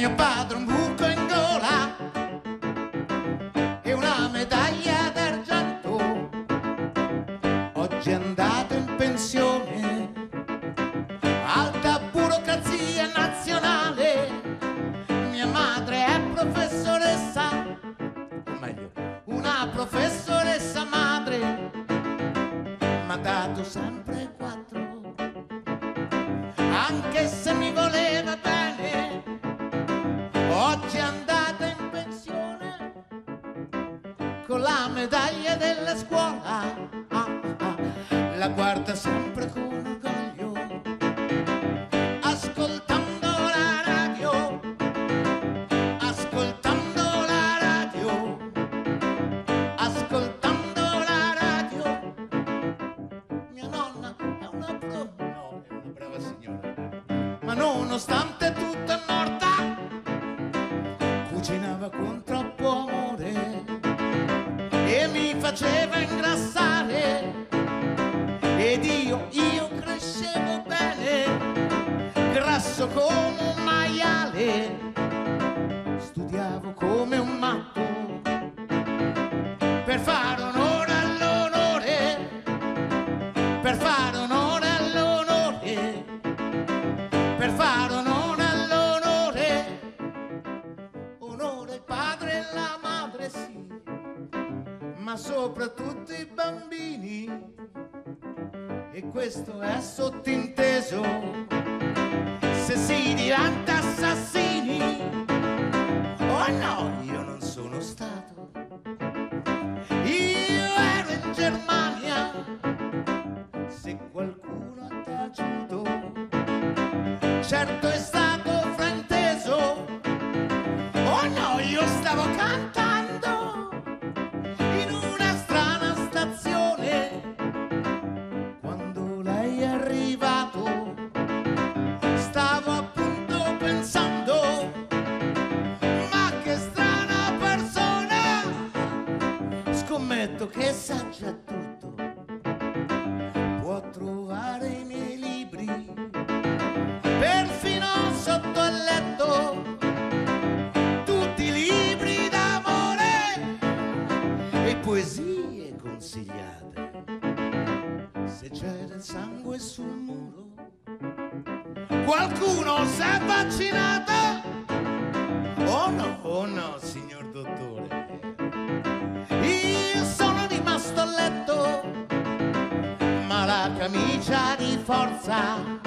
mio padre un buco in gola e una medaglia d'argento. Oggi è andato in pensione, alta burocrazia nazionale. Mia madre è professoressa, o meglio, una professoressa madre, mi ha dato sempre quattro, anche se con la medaglia della scuola. Ah, ah, la guarda sempre con orgoglio, ascoltando la radio, ascoltando la radio, ascoltando la radio. Mia nonna è una, pro- no, è una brava signora, ma nonostante tutto è morta cucinava con faceva ingrassare. Ed io, io crescevo bene grasso come un maiale. Studiavo come un matto per fare onore all'onore per fare onore soprattutto i bambini. E questo è sottinteso, se si diventa assassini. Oh no, io non sono stato. Io ero in Germania, se qualcuno ha taciuto, certo è stato Scommetto che sa già tutto, può trovare i miei libri, perfino sotto il letto tutti i libri d'amore e poesie consigliate. Se c'è del sangue sul muro, qualcuno si è vaccinato? Oh no, oh no, signor dottore. la camicia di forza.